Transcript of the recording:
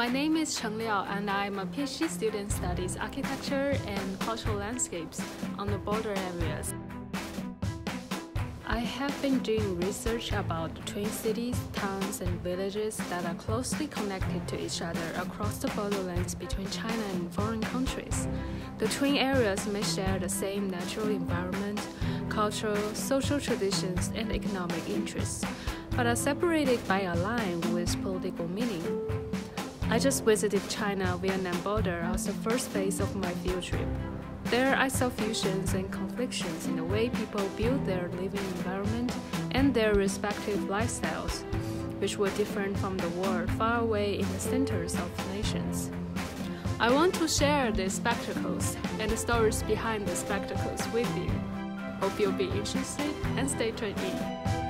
is Cheng Liao, and I'm a PhD student studies architecture and cultural landscapes on the border areas. I have been doing research about twin cities, towns, and villages that are closely connected to each other across the borderlands between China and foreign countries. The twin areas may share the same natural environment, cultural, social traditions, and economic interests, but are separated by a line with political meaning. I just visited China-Vietnam border as the first phase of my field trip. There I saw fusions and conflicts in the way people build their living environment and their respective lifestyles, which were different from the world far away in the centers of nations. I want to share these spectacles and the stories behind the spectacles with you. Hope you'll be interested and stay tuned in.